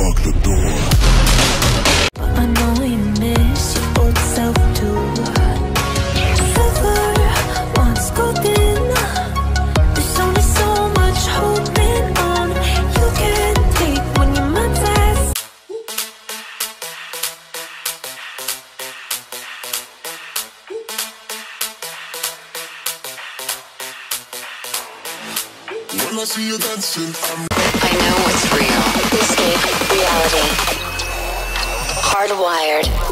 lock the door. When I see you dancing, I'm I know what's real. Escape reality. Hardwired.